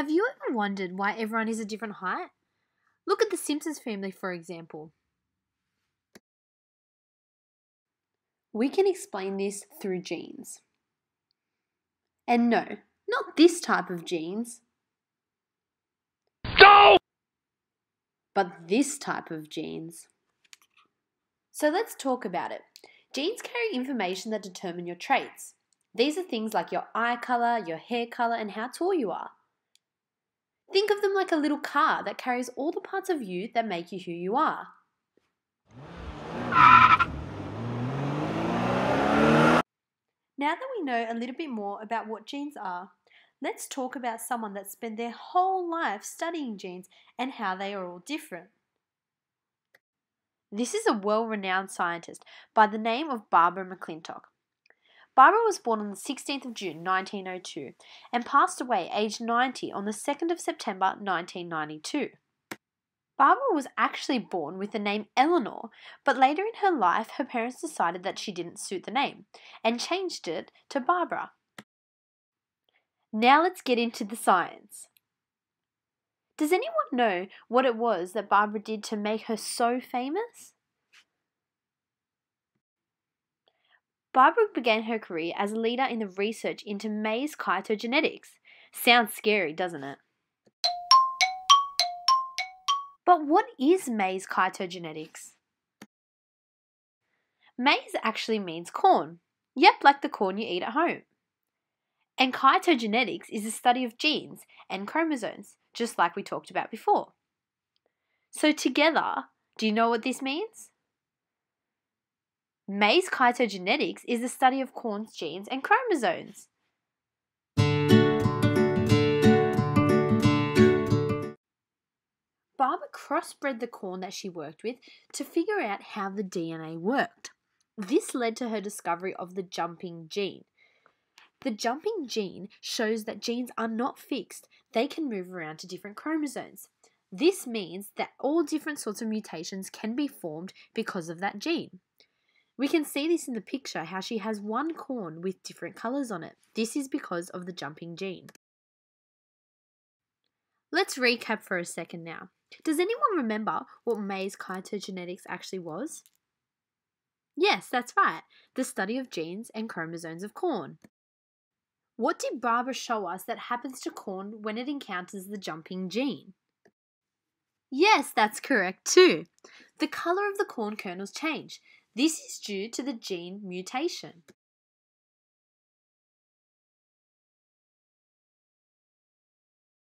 Have you ever wondered why everyone is a different height? Look at the Simpsons family, for example. We can explain this through genes. And no, not this type of genes. No! But this type of genes. So let's talk about it. Genes carry information that determine your traits. These are things like your eye color, your hair color, and how tall you are. Think of them like a little car that carries all the parts of you that make you who you are. Now that we know a little bit more about what genes are, let's talk about someone that spent their whole life studying genes and how they are all different. This is a well renowned scientist by the name of Barbara McClintock. Barbara was born on the 16th of June 1902 and passed away aged 90 on the 2nd of September 1992. Barbara was actually born with the name Eleanor, but later in her life her parents decided that she didn't suit the name and changed it to Barbara. Now let's get into the science. Does anyone know what it was that Barbara did to make her so famous? Barbara began her career as a leader in the research into maize cytogenetics. Sounds scary, doesn't it? But what is maize cytogenetics? Maize actually means corn. Yep, like the corn you eat at home. And cytogenetics is the study of genes and chromosomes, just like we talked about before. So, together, do you know what this means? Maize cytogenetics is the study of corn's genes and chromosomes. Barbara crossbred the corn that she worked with to figure out how the DNA worked. This led to her discovery of the jumping gene. The jumping gene shows that genes are not fixed, they can move around to different chromosomes. This means that all different sorts of mutations can be formed because of that gene. We can see this in the picture how she has one corn with different colours on it. This is because of the jumping gene. Let's recap for a second now. Does anyone remember what maize cytogenetics actually was? Yes, that's right, the study of genes and chromosomes of corn. What did Barbara show us that happens to corn when it encounters the jumping gene? Yes, that's correct too. The colour of the corn kernels change. This is due to the gene mutation.